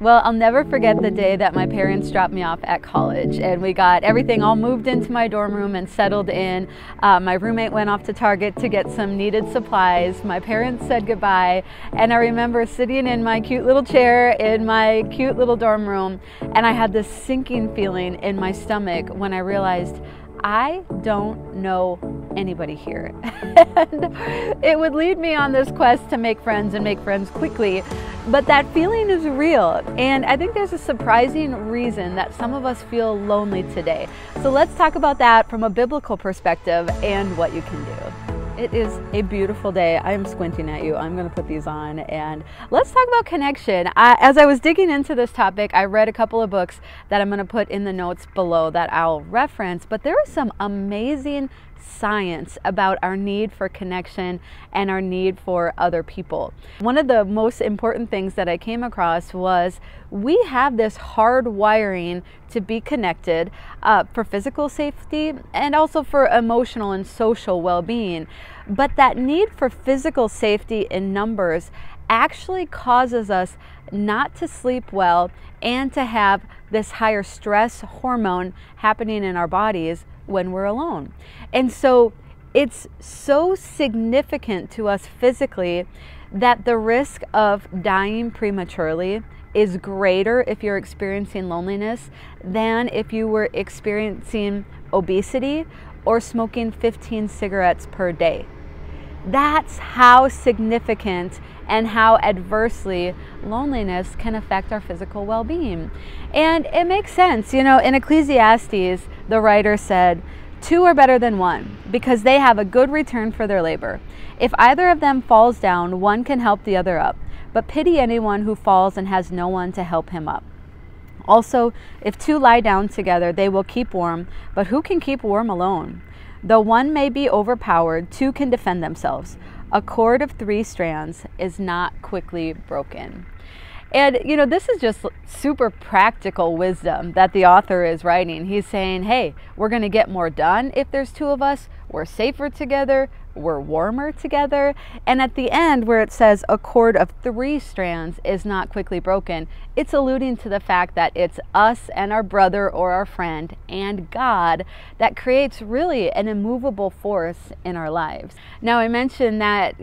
Well, I'll never forget the day that my parents dropped me off at college and we got everything all moved into my dorm room and settled in. Uh, my roommate went off to Target to get some needed supplies. My parents said goodbye, and I remember sitting in my cute little chair in my cute little dorm room, and I had this sinking feeling in my stomach when I realized I don't know anybody here. and it would lead me on this quest to make friends and make friends quickly. But that feeling is real. And I think there's a surprising reason that some of us feel lonely today. So let's talk about that from a biblical perspective and what you can do. It is a beautiful day. I am squinting at you. I'm going to put these on and let's talk about connection. I, as I was digging into this topic, I read a couple of books that I'm going to put in the notes below that I'll reference, but there is some amazing science about our need for connection and our need for other people. One of the most important things that I came across was we have this hard wiring to be connected uh, for physical safety and also for emotional and social well being. But that need for physical safety in numbers actually causes us not to sleep well and to have this higher stress hormone happening in our bodies when we're alone. And so it's so significant to us physically that the risk of dying prematurely is greater if you're experiencing loneliness than if you were experiencing obesity or smoking 15 cigarettes per day. That's how significant and how adversely loneliness can affect our physical well being. And it makes sense. You know, in Ecclesiastes, the writer said, Two are better than one, because they have a good return for their labor. If either of them falls down, one can help the other up. But pity anyone who falls and has no one to help him up. Also, if two lie down together, they will keep warm, but who can keep warm alone? Though one may be overpowered, two can defend themselves. A cord of three strands is not quickly broken. And, you know, this is just super practical wisdom that the author is writing. He's saying, hey, we're going to get more done if there's two of us. We're safer together. We're warmer together. And at the end, where it says a cord of three strands is not quickly broken, it's alluding to the fact that it's us and our brother or our friend and God that creates really an immovable force in our lives. Now, I mentioned that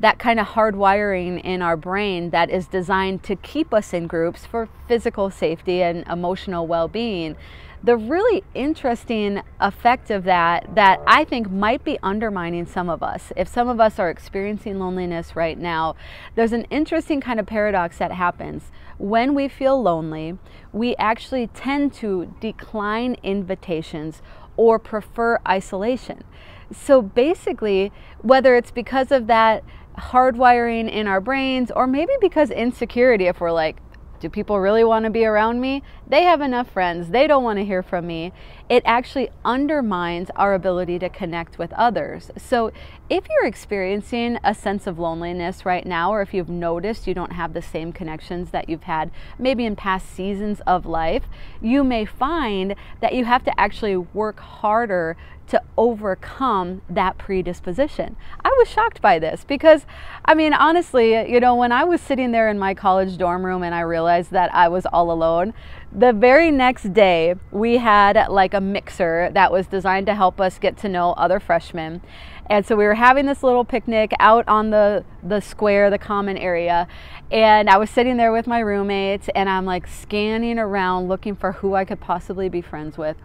that kind of hardwiring in our brain that is designed to keep us in groups for physical safety and emotional well-being the really interesting effect of that that I think might be undermining some of us. If some of us are experiencing loneliness right now, there's an interesting kind of paradox that happens. When we feel lonely, we actually tend to decline invitations or prefer isolation. So basically, whether it's because of that hardwiring in our brains, or maybe because insecurity, if we're like, do people really want to be around me? They have enough friends. They don't want to hear from me. It actually undermines our ability to connect with others. So, if you're experiencing a sense of loneliness right now, or if you've noticed you don't have the same connections that you've had maybe in past seasons of life, you may find that you have to actually work harder to overcome that predisposition. I was shocked by this because, I mean, honestly, you know, when I was sitting there in my college dorm room and I realized that I was all alone, the very next day we had like a mixer that was designed to help us get to know other freshmen. And so we were having this little picnic out on the, the square, the common area. And I was sitting there with my roommates and I'm like scanning around looking for who I could possibly be friends with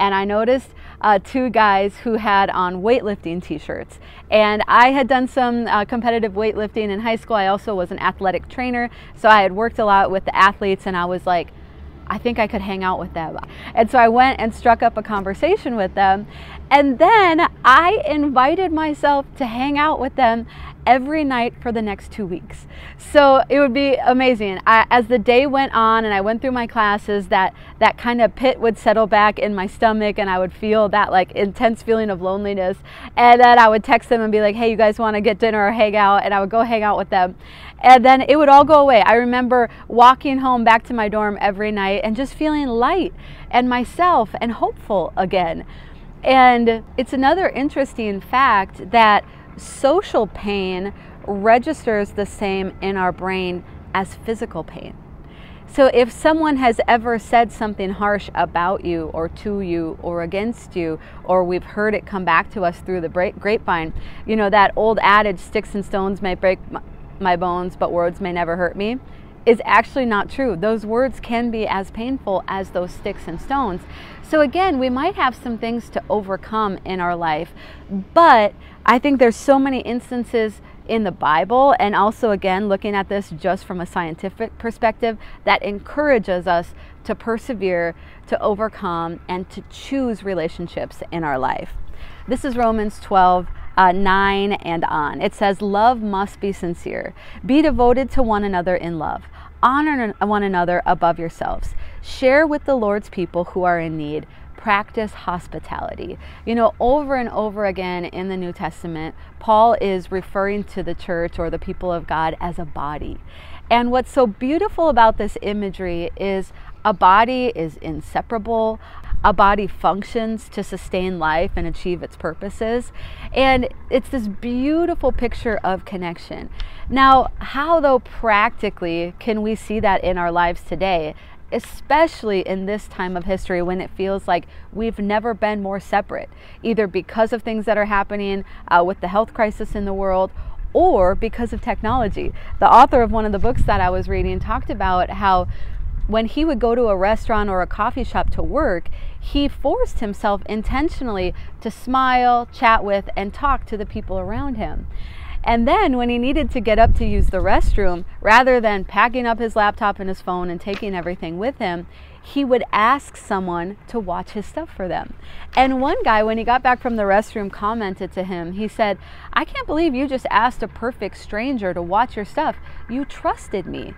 and I noticed uh, two guys who had on weightlifting t-shirts. And I had done some uh, competitive weightlifting in high school. I also was an athletic trainer, so I had worked a lot with the athletes and I was like, I think I could hang out with them. And so I went and struck up a conversation with them. And then I invited myself to hang out with them every night for the next two weeks. So it would be amazing. I, as the day went on and I went through my classes, that that kind of pit would settle back in my stomach, and I would feel that like intense feeling of loneliness. And then I would text them and be like, "Hey, you guys want to get dinner or hang out?" And I would go hang out with them, and then it would all go away. I remember walking home back to my dorm every night and just feeling light and myself and hopeful again. And it's another interesting fact that social pain registers the same in our brain as physical pain. So if someone has ever said something harsh about you or to you or against you, or we've heard it come back to us through the grapevine, you know, that old adage, sticks and stones may break my bones, but words may never hurt me, is actually not true. Those words can be as painful as those sticks and stones. So again, we might have some things to overcome in our life, but I think there's so many instances in the Bible, and also again looking at this just from a scientific perspective, that encourages us to persevere, to overcome, and to choose relationships in our life. This is Romans 12. Uh, 9 and on. It says, Love must be sincere. Be devoted to one another in love. Honor one another above yourselves. Share with the Lord's people who are in need practice hospitality. You know, over and over again in the New Testament, Paul is referring to the church or the people of God as a body. And what's so beautiful about this imagery is a body is inseparable. A body functions to sustain life and achieve its purposes. And it's this beautiful picture of connection. Now, how, though, practically can we see that in our lives today? especially in this time of history when it feels like we've never been more separate, either because of things that are happening uh, with the health crisis in the world or because of technology. The author of one of the books that I was reading talked about how when he would go to a restaurant or a coffee shop to work, he forced himself intentionally to smile, chat with, and talk to the people around him. And then when he needed to get up to use the restroom, rather than packing up his laptop and his phone and taking everything with him, he would ask someone to watch his stuff for them. And one guy, when he got back from the restroom, commented to him, he said, I can't believe you just asked a perfect stranger to watch your stuff. You trusted me.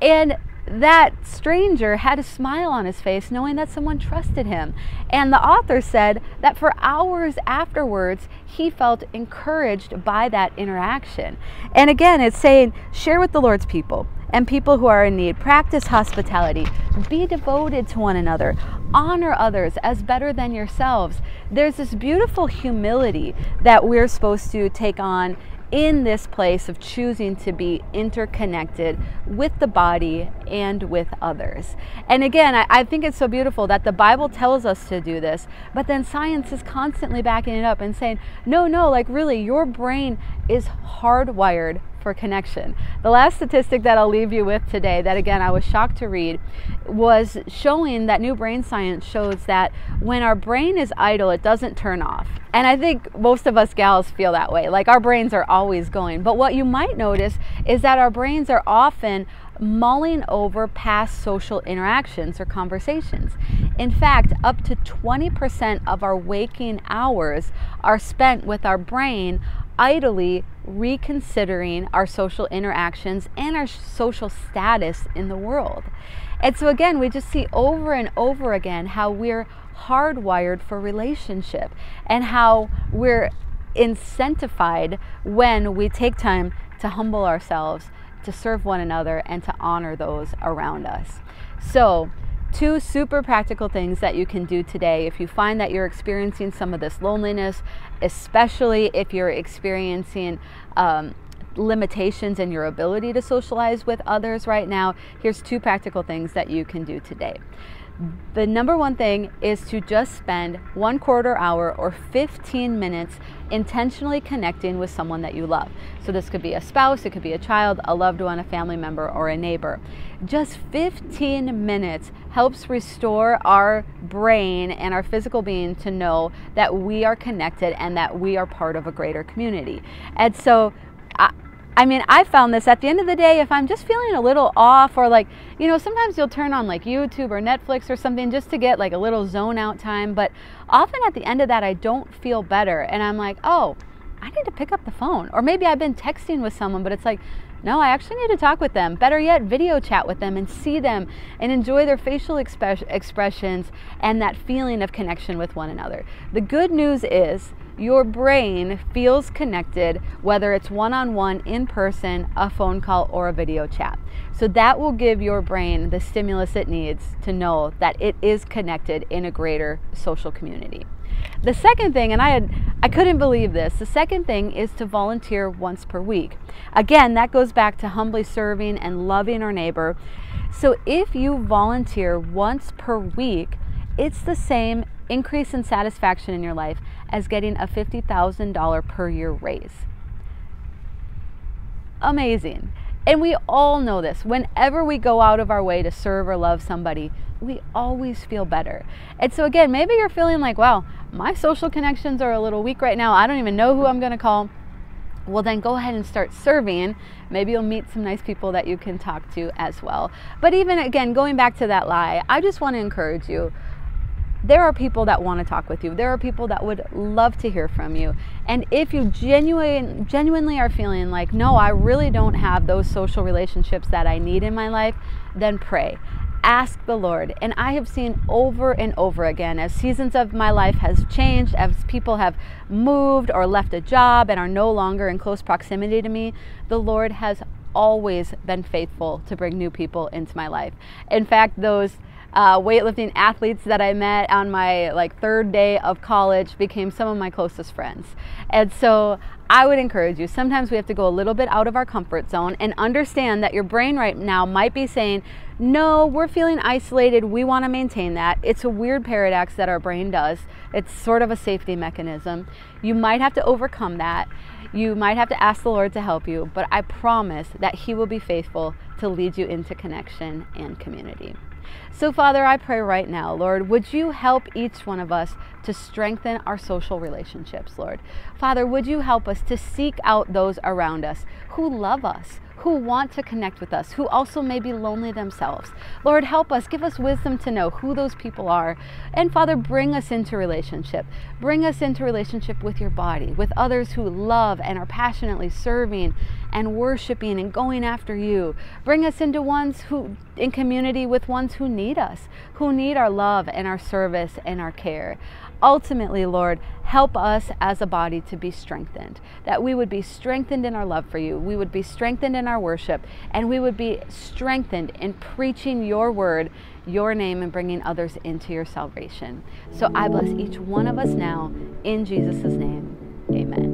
And that stranger had a smile on his face knowing that someone trusted him. And the author said that for hours afterwards, he felt encouraged by that interaction. And again, it's saying, share with the Lord's people and people who are in need. Practice hospitality. Be devoted to one another. Honor others as better than yourselves. There's this beautiful humility that we're supposed to take on in this place of choosing to be interconnected with the body and with others. And again, I, I, think it's so beautiful that the Bible tells us to do this, but then science is constantly backing it up and saying, no, no, like really, your brain is hardwired for connection. The last statistic that I'll leave you with today, that again I was shocked to read, was showing that new brain science shows that when our brain is idle, it doesn't turn off. And I think most of us gals feel that way. Like our brains are always going. But what you might notice is that our brains are often mulling over past social interactions or conversations. In fact, up to 20% of our waking hours are spent with our brain idly reconsidering our social interactions and our social status in the world. And so, again, we just see over and over again how we're hardwired for relationship and how we're incentivized when we take time to humble ourselves, to serve one another, and to honor those around us. So, two super practical things that you can do today if you find that you're experiencing some of this loneliness, especially if you're experiencing um, limitations in your ability to socialize with others right now. Here's two practical things that you can do today the number one thing is to just spend one quarter hour or 15 minutes intentionally connecting with someone that you love. So, this could be a spouse, it could be a child, a loved one, a family member, or a neighbor. Just 15 minutes helps restore our brain and our physical being to know that we are connected and that we are part of a greater community. And so, I, I mean, I found this at the end of the day, if I'm just feeling a little off, or like, you know, sometimes you'll turn on like YouTube or Netflix or something just to get like a little zone out time. But often at the end of that, I don't feel better. And I'm like, oh, I need to pick up the phone. Or maybe I've been texting with someone, but it's like, no, I actually need to talk with them. Better yet, video chat with them and see them and enjoy their facial express- expressions and that feeling of connection with one another. The good news is your brain feels connected, whether it's one on one, in person, a phone call, or a video chat. So that will give your brain the stimulus it needs to know that it is connected in a greater social community. The second thing, and I had I couldn't believe this. The second thing is to volunteer once per week. Again, that goes back to humbly serving and loving our neighbor. So if you volunteer once per week, it's the same increase in satisfaction in your life as getting a $50,000 per year raise. Amazing. And we all know this. Whenever we go out of our way to serve or love somebody, we always feel better. And so, again, maybe you're feeling like, wow, my social connections are a little weak right now. I don't even know who I'm going to call. Well, then go ahead and start serving. Maybe you'll meet some nice people that you can talk to as well. But even again, going back to that lie, I just want to encourage you there are people that want to talk with you. There are people that would love to hear from you. And if you genuine, genuinely are feeling like, no, I really don't have those social relationships that I need in my life, then pray. Ask the Lord. And I have seen over and over again as seasons of my life has changed, as people have moved or left a job and are no longer in close proximity to me, the Lord has always been faithful to bring new people into my life. In fact, those uh, weightlifting athletes that I met on my like third day of college became some of my closest friends. And so I would encourage you. Sometimes we have to go a little bit out of our comfort zone and understand that your brain right now might be saying, "No, we're feeling isolated. We want to maintain that." It's a weird paradox that our brain does. It's sort of a safety mechanism. You might have to overcome that. You might have to ask the Lord to help you, but I promise that He will be faithful to lead you into connection and community. So, Father, I pray right now, Lord, would you help each one of us to strengthen our social relationships, Lord? Father, would you help us to seek out those around us who love us, who want to connect with us, who also may be lonely themselves. Lord, help us, give us wisdom to know who those people are. And Father, bring us into relationship. Bring us into relationship with your body, with others who love and are passionately serving and worshiping and going after you. Bring us into ones who, in community with ones who need us, who need our love and our service and our care. Ultimately, Lord, help us as a body to be strengthened, that we would be strengthened in our love for you, we would be strengthened in our worship, and we would be strengthened in preaching your word, your name, and bringing others into your salvation. So I bless each one of us now in Jesus' name. Amen.